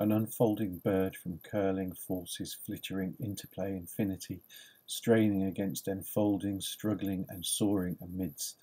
An unfolding bird from curling forces, flittering interplay infinity, straining against enfolding, struggling and soaring amidst.